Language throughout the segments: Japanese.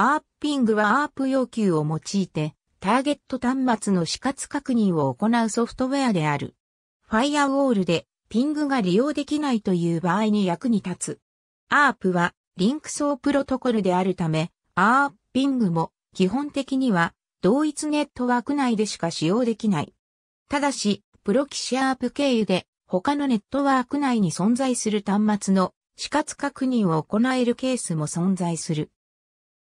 Arping は ARP 要求を用いて、ターゲット端末の死活確認を行うソフトウェアである。ファイアウォールで ping が利用できないという場合に役に立つ。 ARP はリンク層プロトコルであるため、 Arping も基本的には同一ネットワーク内でしか使用できない。ただし、 Proxy ARP 経由で他のネットワーク内に存在する端末の死活確認を行えるケースも存在する。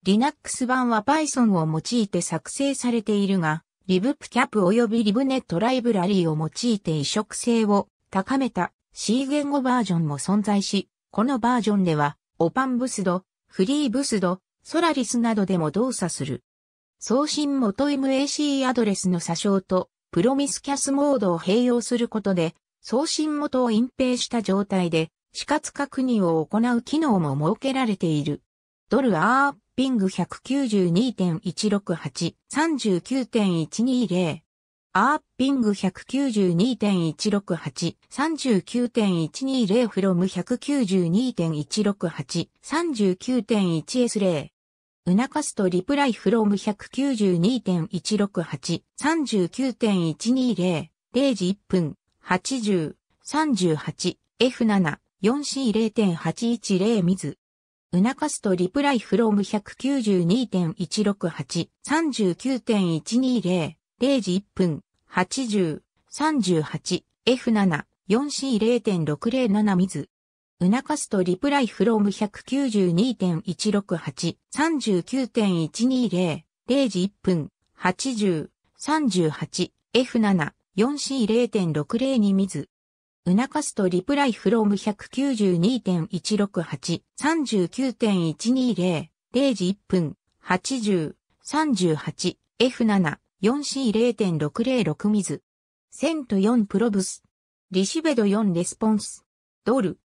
Linux 版は Python を用いて作成されているが、libpcap 及び libnet ライブラリーを用いて移植性を高めた C 言語バージョンも存在し、このバージョンでは、オパンブスド、フリーブスド、ソラリスなどでも動作する。送信元 MAC アドレスの詐称とプロミスキャスモードを併用することで、送信元を隠蔽した状態で死活確認を行う機能も設けられている。ドルアーピング192.168、39.120。アーピング192.168、39.120 from 192.168、39.1S0。ウナカストリプライフローム192.168、39.120、0時1分、80、38、F7、4C0.810 水。ウナカストリプライフローム192.168、39.120、0時1分、80、38、F7、4C0.607 水。ウナカストリプライフローム192.168、39.120、0時1分、80、38、F7、4C0.602 水。ウナカストリプライフローム192.168、39.120、0時1分、80、38、F7、4C0.606 水。セント4プロブス。リシベド4レスポンス。ドル。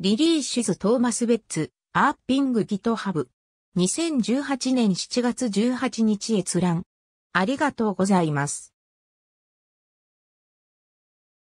リリーシュズ・トーマス・ベッツ、アーピング・ギトハブ。2018年7月18日閲覧。ありがとうございます。